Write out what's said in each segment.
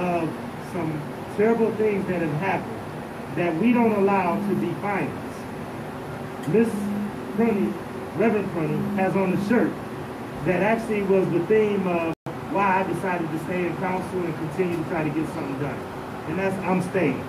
of some terrible things that have happened that we don't allow to define us. Miss Prunty, Reverend Prunty, has on the shirt that actually was the theme of why I decided to stay in council and continue to try to get something done. And that's I'm staying.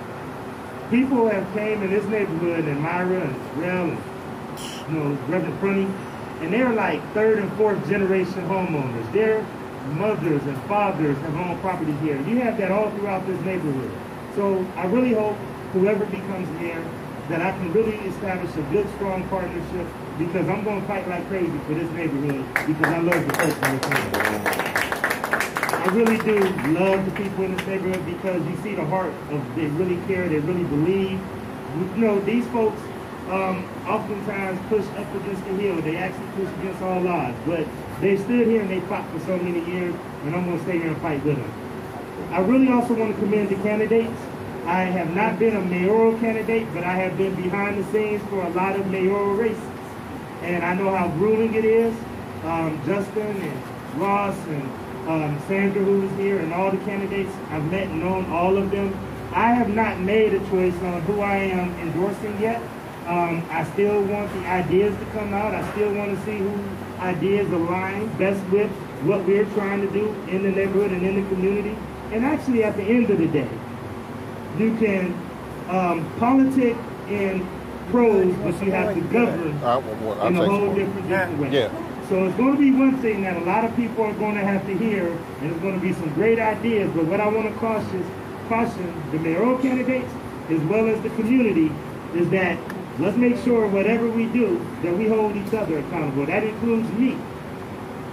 People have came in this neighborhood, and Myra and Rel and you know, Reverend Prunty, and they're like third and fourth generation homeowners. Their mothers and fathers have owned property here. You have that all throughout this neighborhood. So I really hope whoever becomes mayor that I can really establish a good, strong partnership because I'm going to fight like crazy for this neighborhood because I love the folks in this neighborhood. I really do love the people in this neighborhood because you see the heart of they really care, they really believe. You know, these folks um, oftentimes push up against the hill. They actually push against all odds. But they stood here and they fought for so many years, and I'm going to stay here and fight with them. I really also want to commend the candidates. I have not been a mayoral candidate, but I have been behind the scenes for a lot of mayoral races. And I know how grueling it is. Um, Justin and Ross and um, Sandra, who is here, and all the candidates, I've met and known all of them. I have not made a choice on who I am endorsing yet. Um, I still want the ideas to come out. I still want to see who ideas align best with what we're trying to do in the neighborhood and in the community. And actually, at the end of the day, you can um, politic in prose, but you have to govern in a whole different, different way. Yeah. So it's going to be one thing that a lot of people are going to have to hear, and it's going to be some great ideas. But what I want to caution, caution the mayoral candidates as well as the community is that let's make sure whatever we do that we hold each other accountable. That includes me.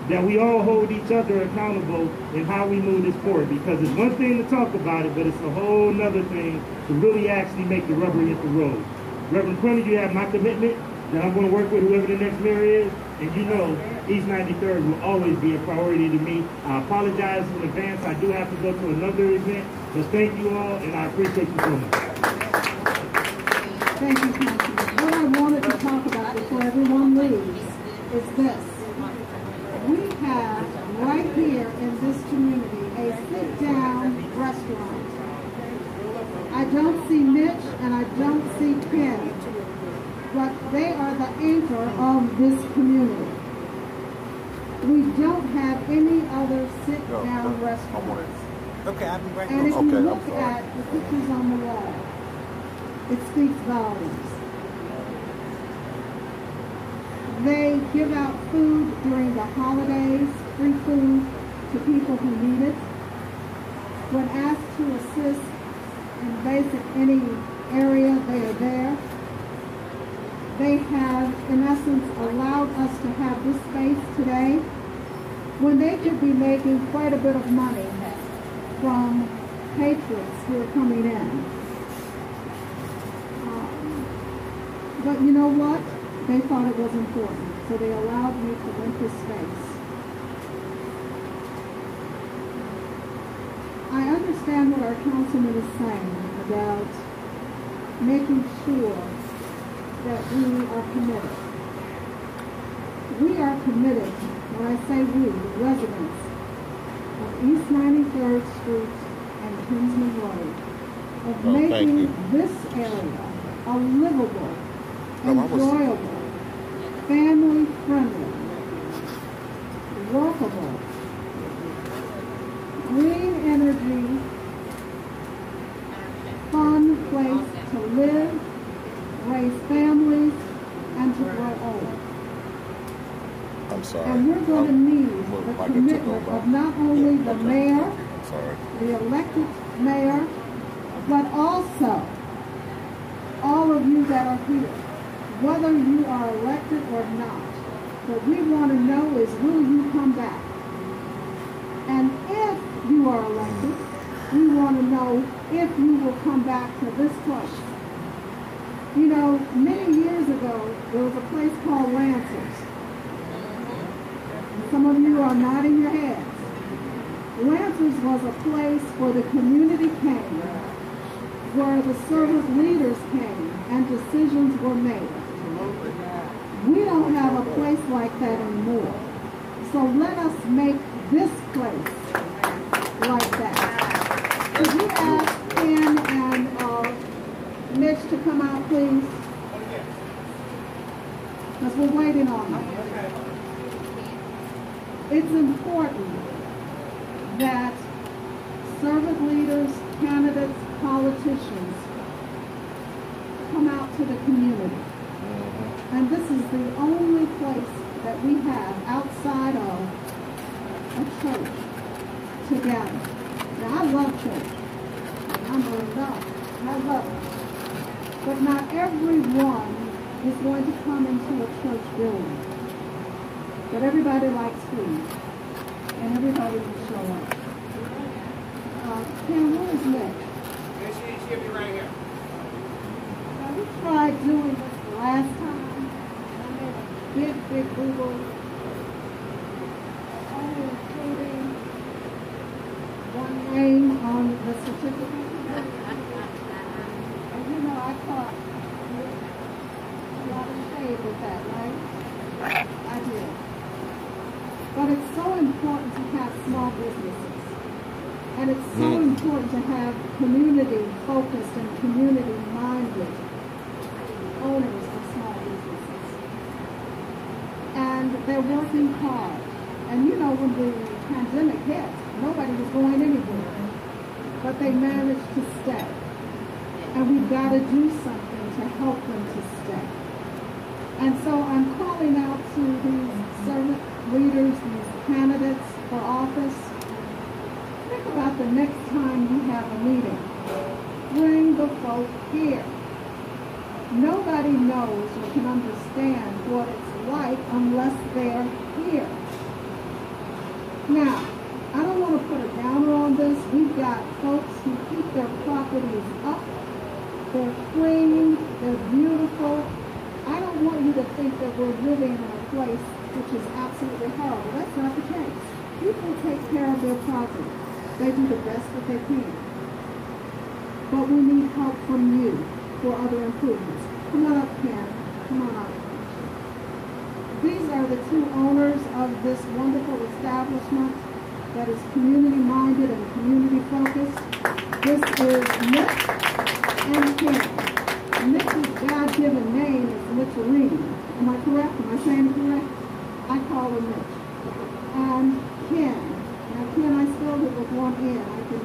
That we all hold each other accountable in how we move this forward. Because it's one thing to talk about it, but it's a whole nother thing to really actually make the rubber hit the road. Reverend Prunty, you have my commitment that I'm going to work with whoever the next mayor is. And you know, East 93rd will always be a priority to me. I apologize in advance. I do have to go to another event. But thank you all, and I appreciate you so much. Thank you, Councilman. What I wanted to talk about before everyone leaves is this. We have right here in this community a sit-down restaurant. I don't see Mitch and I don't see Penny, but they are the anchor of this community. We don't have any other sit-down restaurants. Okay, I'll be right And if back. you Okay, look at the pictures on the wall, it speaks volumes. They give out food during the holidays, free food to people who need it. When asked to assist in basic any area, they are there. They have, in essence, allowed us to have this space today when they could be making quite a bit of money from patrons who are coming in. Um, But you know what? They thought it was important, so they allowed me to rent this space. I understand what our councilman is saying about making sure that we are committed. We are committed, when I say we, the residents of East 93rd Street and Kinsman Road, of Oh, making this area a livable, No, I enjoyable, family-friendly, workable, green energy, fun place to live, raise families, and to grow old. I'm sorry. And we're going to need the I get to commitment of not only the mayor, sorry. the elected mayor, but also all of you that are here, whether you are elected or not. What we want to know is will you come back? And if you are elected, we want to know if you will come back to this place. You know, many years ago, there was a place called Lancers. Some of you are nodding your heads. Lancers was a place where the community came, where the servant leaders came, and decisions were made. We don't have a place like that anymore. So let us make this place like that. Could you ask Ken and, uh, Mitch to come out, please? Because we're waiting on them. It's important that servant leaders, candidates, politicians come out to the community. And this is the only place that we have outside of a church to gather. Now, I love church. I'm a love. I love it. But not everyone is going to come into a church building. But everybody likes food. And everybody will show up. Uh, Pam, where is Nick? And she, she'll be right here. Now, we tried doing this last time. and I made a big, big Google. Only including one name on the certificate. And you know, I caught a lot of shade with that, right? I did. But it's so important to have small businesses. And it's so hmm. important to have community focused and community minded owners of small businesses. They're working hard. And you know, when the pandemic hit, nobody was going anywhere. But they managed to stay. And we've got to do something to help them to stay. And so I'm calling out to these servant leaders, these candidates for office. Think about the next time you have a meeting. Bring the folk here. Nobody knows or can understand what it's like unless they're here. Now, I don't want to put a downer on this. We've got folks who keep their properties up. They're clean, they're beautiful. I don't want you to think that we're living in a place which is absolutely horrible. That's not the case. People take care of their property. They do the best that they can. But we need help from you for other improvements. Come on up, Ken. Come on up. The two owners of this wonderful establishment that is community-minded and community-focused. This is Nick and Ken. Nick's God-given name is Mitchellini. Am I correct? Am I saying it correct? I call him Mitch. And Ken. Now, Ken, I spelled it with one N. I can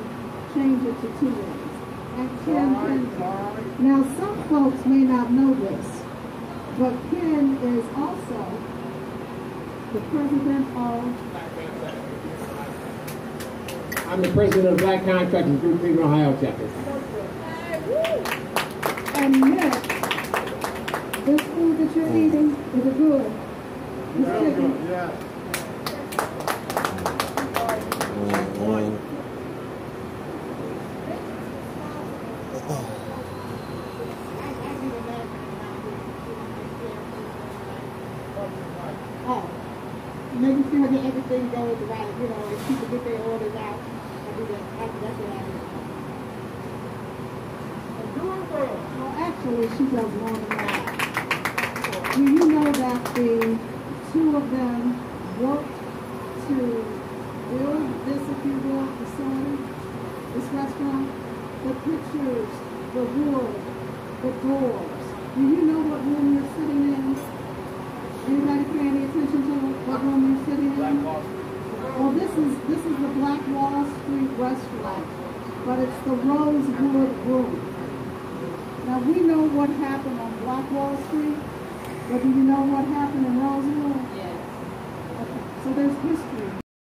change it to two N's. And Ken Penfield. Now, some folks may not know this, but Ken is also the president of, I'm the president of Black Contractors Group, Cleveland, Ohio chapter. and Nick, this food that you're eating, is it good? It's chicken. Oh, making sure that everything goes right, you know, and people get their orders out. I do that, I, that's what I do. Well, oh, actually, she does more than that. Do you know that the two of them worked to build this, if you will, facility, this restaurant? The pictures, the wood, the doors. Do you know what room you're sitting in? Anybody pay any attention to what room is this is the Black Wall Street restaurant, but it's the Rosewood Room. Now we know what happened on Black Wall Street, but do you know what happened in Rosewood? Yes. Okay. So there's history.